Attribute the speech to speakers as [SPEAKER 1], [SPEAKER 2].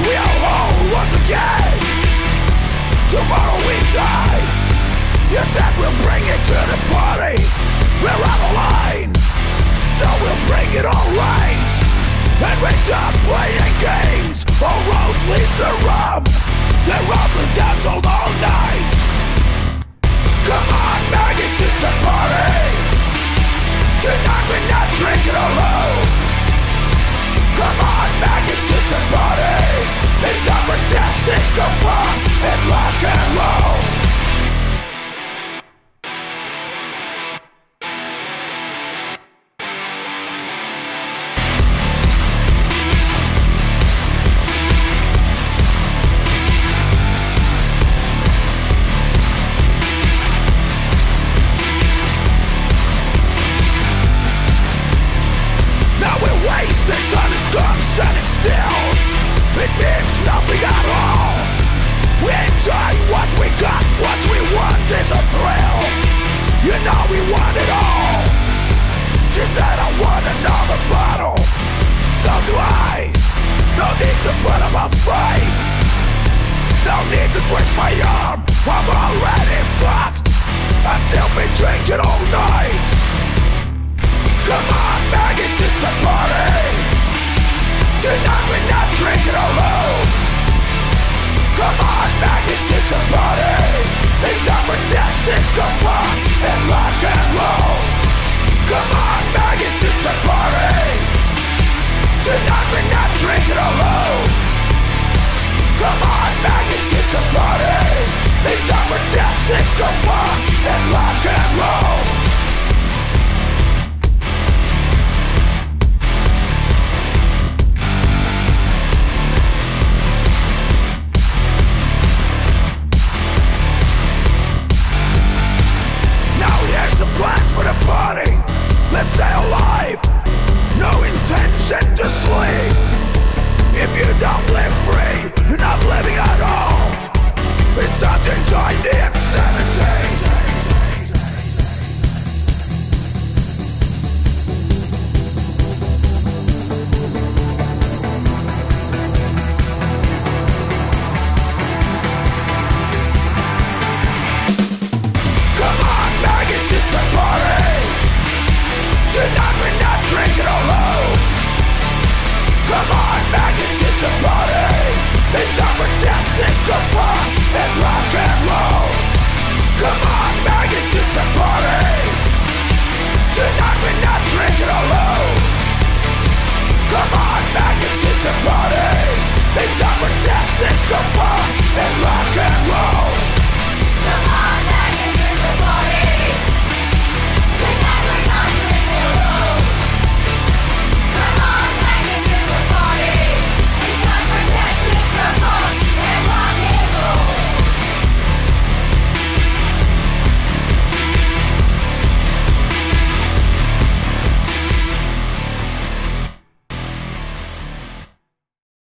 [SPEAKER 1] we are hold once again. Tomorrow we die. You said we'll bring it to the party. We're out of line, so we'll bring it all right. And we stop playing games. All roads lead to Rome. They rob the dancehall all night. Come on, Maggie, it's a party. Tonight we're not drinking alone. Come on, Maggie, it's a party. It's for death, disco punk, and rock and roll. We got What we want is a thrill. You know we want it all. She said I want another bottle. So do I. No need to put up a fight. No need to twist my arm. I'm already fucked. I still been drinking all night death, disco and rock and roll Come on, it's a party. Tonight we're not drinking alone Come on, it's a party. It's death, and rock and roll flee If you don't live free, you're not living at all. It's time to join the insanity the body It's death, it's the pot, and rock and roll. Come on.